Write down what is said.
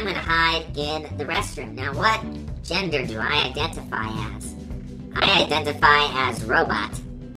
I'm gonna hide in the restroom. Now, what gender do I identify as? I identify as robot.